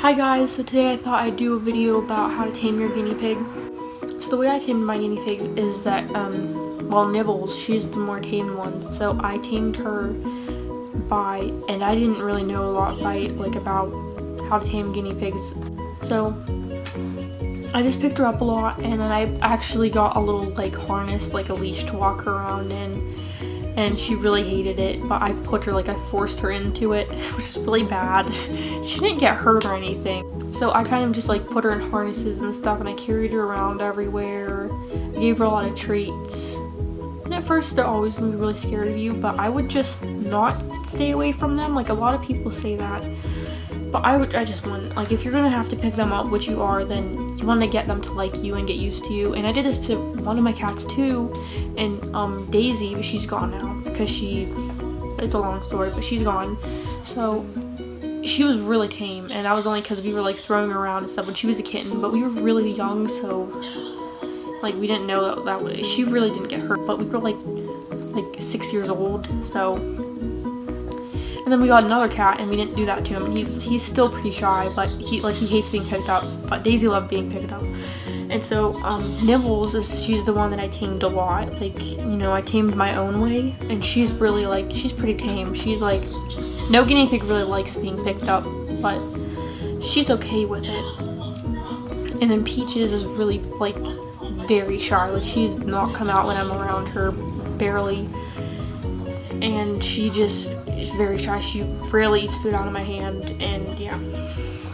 Hi guys, so today I thought I'd do a video about how to tame your guinea pig. So the way I tamed my guinea pig is that, um, well Nibbles, she's the more tamed one, so I tamed her by, and I didn't really know a lot by, like about how to tame guinea pigs. So I just picked her up a lot and then I actually got a little like harness, like a leash to walk her around in and she really hated it but I put her like I forced her into it which is really bad. She didn't get hurt or anything. So I kind of just like put her in harnesses and stuff and I carried her around everywhere I gave her a lot of treats. And at first they're always gonna be really scared of you but I would just not stay away from them. Like a lot of people say that but I would I just want like if you're gonna have to pick them up which you are then you want to get them to like you and get used to you. And I did this to one of my cats too and um Daisy she's gone now because she it's a long story but she's gone. So she was really tame and that was only because we were like throwing her around and stuff when she was a kitten but we were really young so like we didn't know that, that was she really didn't get hurt but we were like like six years old so and then we got another cat and we didn't do that to him. And he's he's still pretty shy, but he like he hates being picked up. But Daisy loved being picked up. And so um, Nibbles is she's the one that I tamed a lot. Like you know I tamed my own way, and she's really like she's pretty tame. She's like no guinea pig really likes being picked up, but she's okay with it. And then Peaches is really like very shy. Like she's not come out when I'm around her barely. And she just is very shy. She rarely eats food out of my hand, and yeah.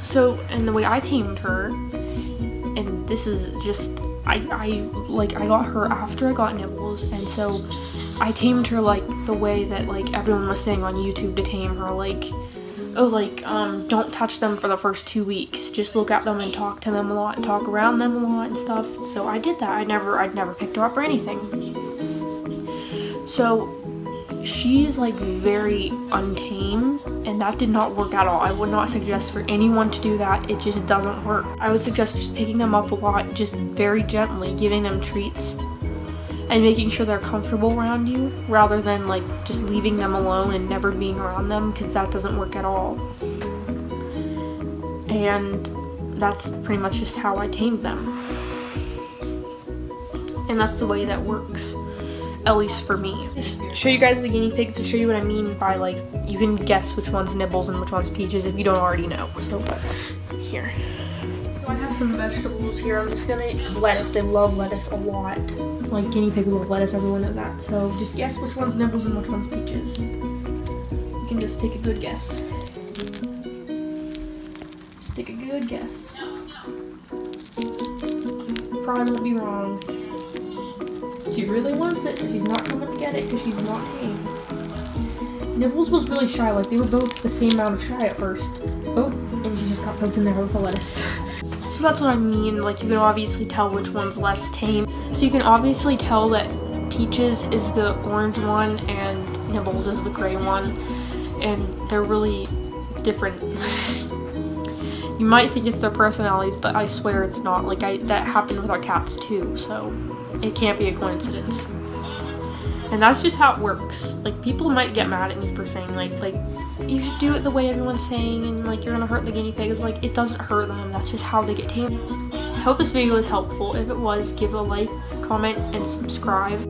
So, and the way I tamed her, and this is just, I, I, like, I got her after I got Nibbles, and so I tamed her, like, the way that, like, everyone was saying on YouTube to tame her, like, oh, like, um, don't touch them for the first two weeks. Just look at them and talk to them a lot, and talk around them a lot and stuff. So I did that. I never, I'd never picked her up or anything. So she's like very untamed and that did not work at all. I would not suggest for anyone to do that. It just doesn't work. I would suggest just picking them up a lot, just very gently, giving them treats and making sure they're comfortable around you rather than like just leaving them alone and never being around them because that doesn't work at all. And that's pretty much just how I tamed them. And that's the way that works at least for me. Just show you guys the guinea pig to show you what I mean by like, you can guess which one's Nibbles and which one's Peaches if you don't already know. So here. So I have some vegetables here. I'm just gonna eat lettuce. They love lettuce a lot. Like guinea pigs love lettuce, everyone knows that. So just guess which one's Nibbles and which one's Peaches. You can just take a good guess. Just take a good guess. Probably won't be wrong. She really wants it, but she's not coming to get it because she's not tame. Nibbles was really shy, like they were both the same amount of shy at first. Oh, and she just got poked in there with a lettuce. so that's what I mean, like you can obviously tell which one's less tame. So you can obviously tell that Peaches is the orange one and Nibbles is the gray one. And they're really different. you might think it's their personalities, but I swear it's not. Like I that happened with our cats too, so it can't be a coincidence. And that's just how it works. Like people might get mad at me for saying like like you should do it the way everyone's saying and like you're gonna hurt the guinea pigs. Like it doesn't hurt them. That's just how they get tamed. I hope this video was helpful. If it was, give a like, comment, and subscribe.